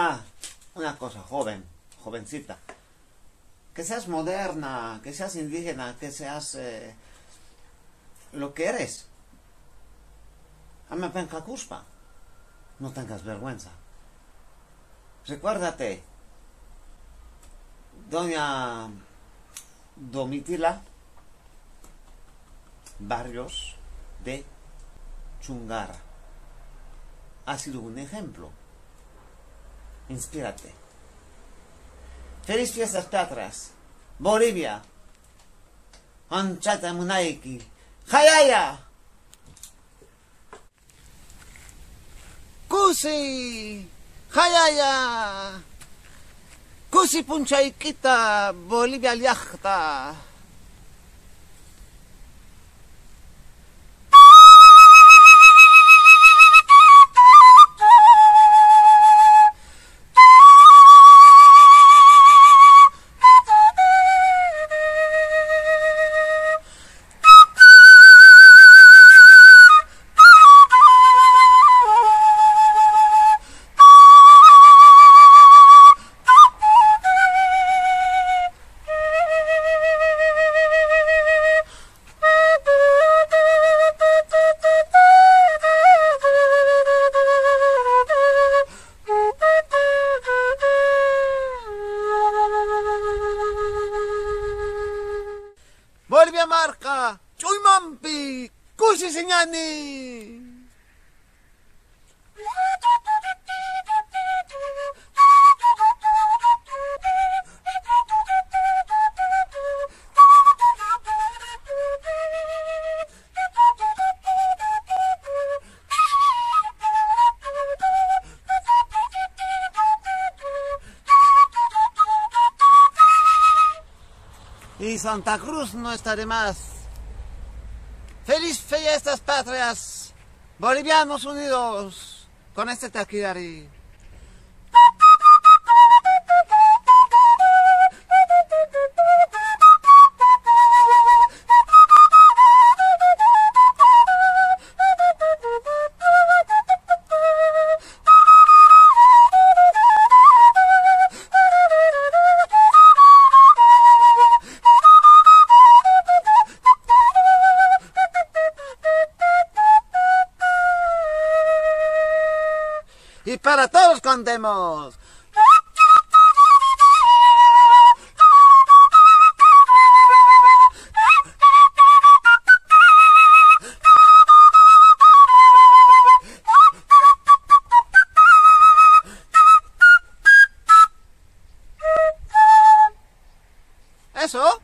Ah, una cosa, joven, jovencita. Que seas moderna, que seas indígena, que seas eh, lo que eres. Penca cuspa. No tengas vergüenza. Recuérdate, doña Domitila Barrios de Chungara ha sido un ejemplo. Inspírate. Feliz fiestas patrias. Bolivia. Anchata Munaiki. Hayaya. Kusi. Hayaya. Kusi punchaikita. Bolivia liachta. Y Santa Cruz no está de más. ¡Feliz fiestas patrias! Bolivianos unidos con este taquidari. Contemos. Eso.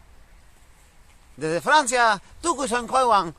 Desde Francia, Tucu San Juan,